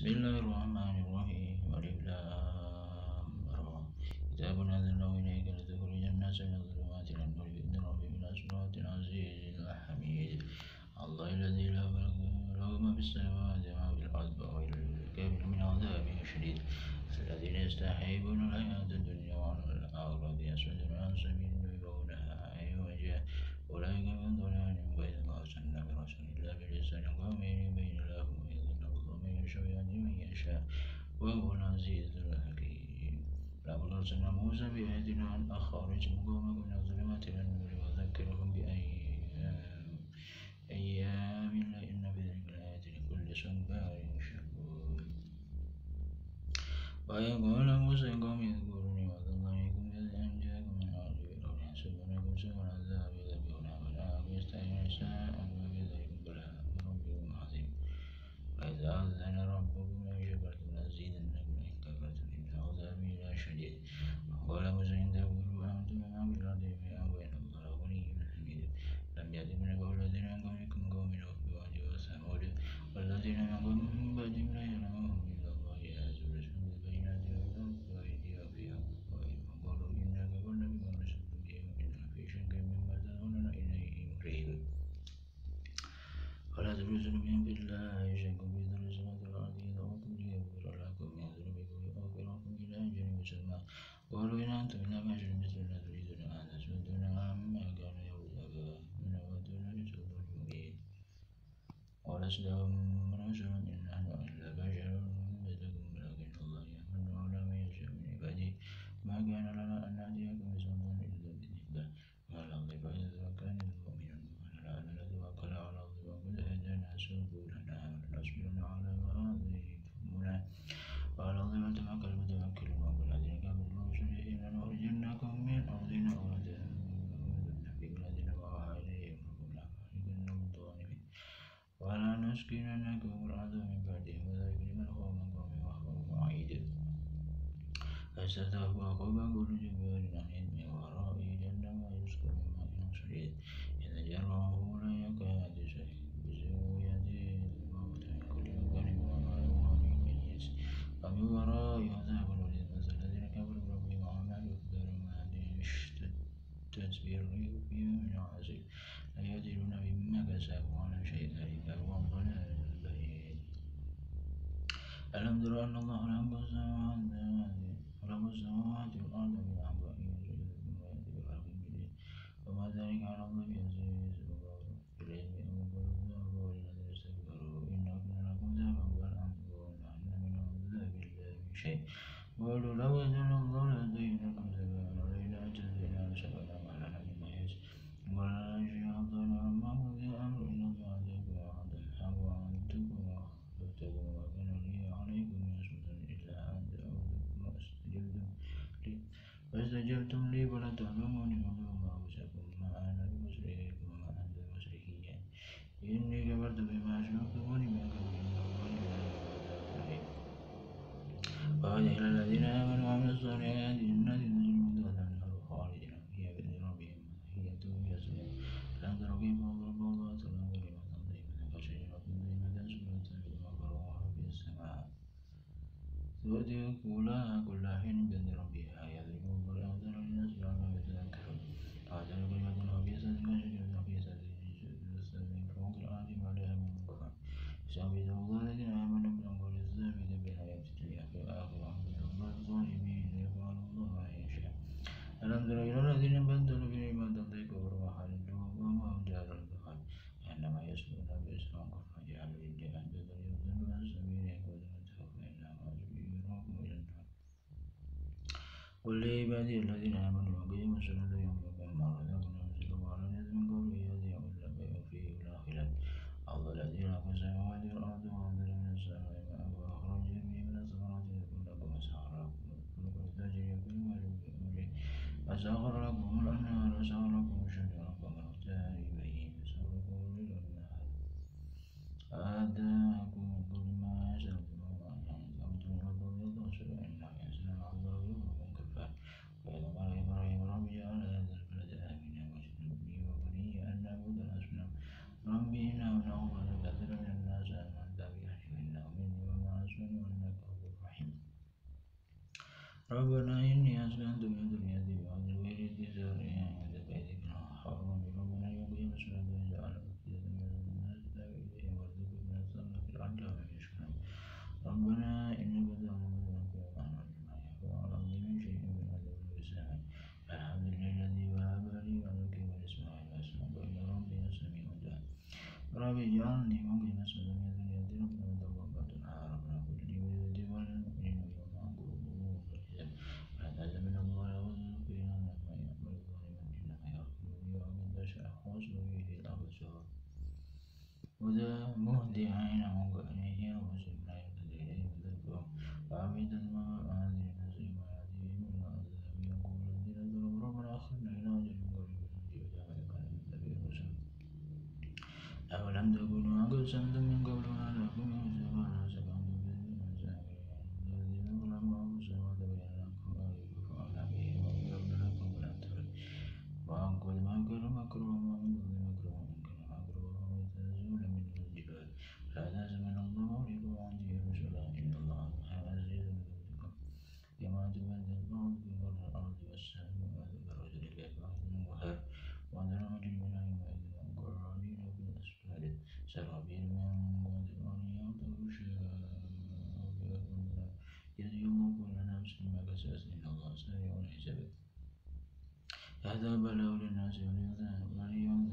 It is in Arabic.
بسم الله الرحمن الرحيم. ألف لام را. كتاب أنزلناه إليك لتخرج الناس من الظلمات إلى النور بإذن ربهم إلى صراط العزيز الحميد الله الذي له ما في السماوات وما في الأرض وويل من عذاب شديد. الذين يستحبون الحياة الدنيا وعلى الآخرة يصدون عن سبيل يبغونها عوجا أولئك من لازم و موجب يعيد نوعا آخر. يجب jadi. Qala Musa inda untuk amdu amdu قالوا إن أنتم إلا بشر مثلنا تريدون أن تصدونا عما كان يعبد آباؤنا وأتونا بسلطان مبين ولست لهم نحن إلا بشر مثلكم ولكن الله يمن على من يشاء من عباده ما كان لنا أن نأتيكم بسلطان إلا بإذن الله وعلى الأرض فيتوكل المؤمنون ونحن نتوكل على الله وقد هدانا سبلنا ونصبرن على ولا نسكننكم الأرض من بعدهم وذلك لمن خاف مقامي وخاف وعيد فاستفتحوا وخاب كل جبار عنيد ألم تر أن الله رب السماوات رب السماوات والأرض بالحق إن يسجدكم ويأتي بخلق جديد وما ذلك على الله بعزيز الله إليه أمر الله والذين استكبروا إنا كنا لكم تابعا بل أنتم ونحن من عذاب الله من شيء قالوا لو أنزلنا الله لهديناكم سواء علينا أجزينا سواء ما لنا من محيص ولا شيء أفضل عما قضي الأمر فاستجبتم لي فلا تعلموني ولوما أنفسكم ما أنا بمصرخكم وما أنت بمصرخي إني كفرت بما أشركتموني من قبل إن الله لا عذاب أليم وأدخل الذين آمنوا وعملوا الصالحات جنات تجري من تحتها الأنهار خالدين فيها بإذن ربهم هي توفي سلام ألم تروا كيف ضرب الله مثلا كلمة طيبة كشجرة طيبة شجرة في مقرها في السماء تؤتي أكلها كل حين بإذن ربها إلى الذين بدلوا بنعمة الله كفرا وحلوا قومهم دار البحر إنما يسلون بأسرهم فجعلوا لله أندادا يضلوا عن سبيله وتمتعوا فإنهم أجرهم إلى النار قل لعبادي الذين آمنوا وأقيموا الصلاة ينفقوا مما رزقناهم سرا وعلانية من قبل فساق ربه الأنهار وسأركم الشجرة فمقتها إليه فسأركم للأنهار آتاكم كل ما سألتم الله يعني أنتم ربه يتوسل إن يسأل الله يوم كفار وإذا قال إبراهيم ربي على هذا البلد آمنا واسلم لي وبني أن نعبد الأصنام ربي إنهم نعبد كثيرا من الناس أن أنت بيحشو إنه مني وما أسلم وإنك رحيم ربنا إني يقيم الصلاة وجعل أفئدة من الناس تهوي إليهم وارزقهم من الثمرات لعلهم يشكرون ربنا إنك تعلم ما في أعمال ما يخفى على الأرض من شيء في الأرض وفي السماء الحمد لله الذي وهب لي على الكبر إسماعيل وإسحاق وإن ربي سميع الدعاء رب اجعلني مقيم الصلاة وصبه الأبصار وذا مهدعين مقرنيه وسم لا يهتدي إليه وذكرهم وعبيد الماء هذه نسيم ويأتيهم من العذاب يقول الذين ظلموا ربنا أخرنا إلى أجل قريب نجيب دعوتك نتبع الرسل أولم تكونوا أقسمتم الأسفل سرابيل من قطران يغشى يجزي الله كل نفس ما كسبت إن الله سريع الحساب هذا بلاغ للناس ولينذروا